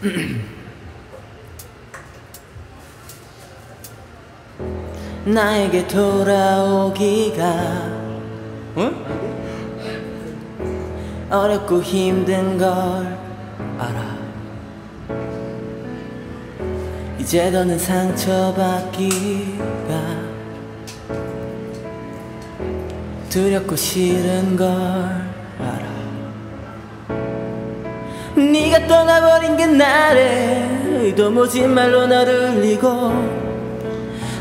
나에게 돌아오기가 응? 어렵고 힘든 걸 알아 이제 더는 상처받기가 두렵고 싫은 걸 알아 떠나버린 그날에 의도 모진 말로 너를 울리고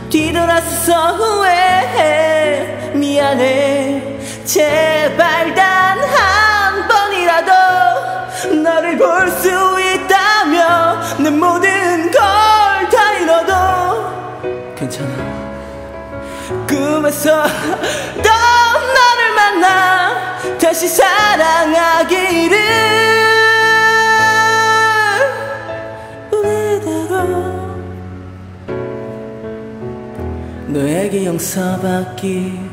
뒤돌아서서 후회해 미안해. 제발 단 한 번이라도 너를 볼 수 있다면 내 모든 걸 다 잃어도 괜찮아. 꿈에서 또 너를 만나 너에게 용서받기보다.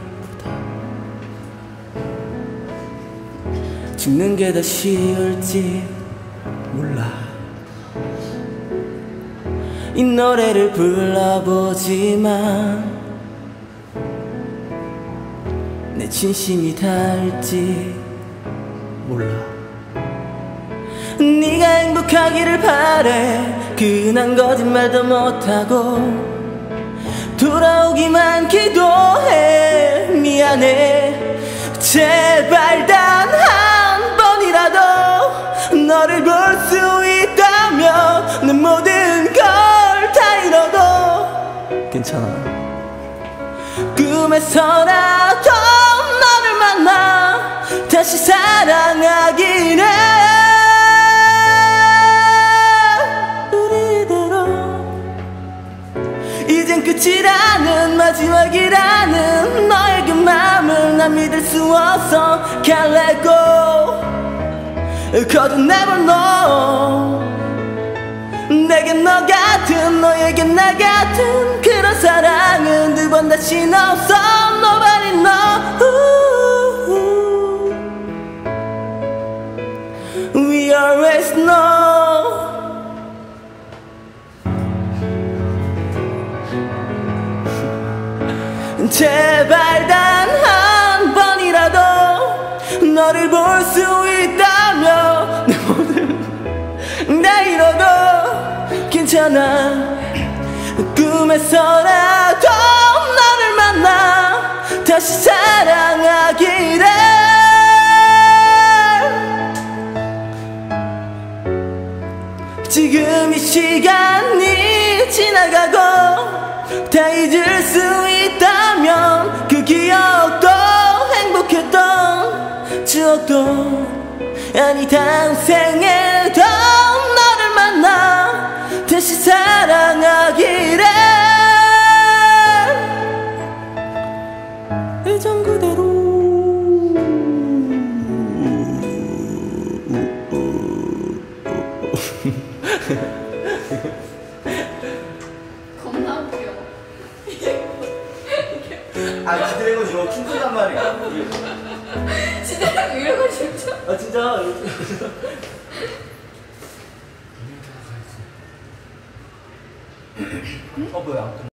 죽는 게 더 쉬울지 몰라. 이 노래를 불러보지만 내 진심이 닿을지 몰라. 네가 행복하기를 바래. 그난 거짓말도 못하고 돌아오기만 기도해. 미안해. 제발 단 한 번이라도 너를 볼 수 있다면 내 모든 걸 다 잃어도 괜찮아. 꿈에서라도 마지막이라는 너의 그 맘을 난 믿을 수 없어. Can't let go Cause I never know. 내겐 너 같은 너에게 나 같은 그런 사랑은 두 번 다신 없어 제발 단 한 번이라도 너를 볼 수 있다면 내 모든 다 잃어도 괜찮아. 꿈에서라도 너를 만나 다시 사랑하기를. 지금 이 시간이 지나가고 다 잊을 수 있다 추억도 아니 다음 생에도 너를 만나 다시 사랑하기를. 예전 그대로. 겁나 웃겨. 아 이거 킹크단 말이야 진짜 이런 거 진짜. 아 진짜? 어 뭐야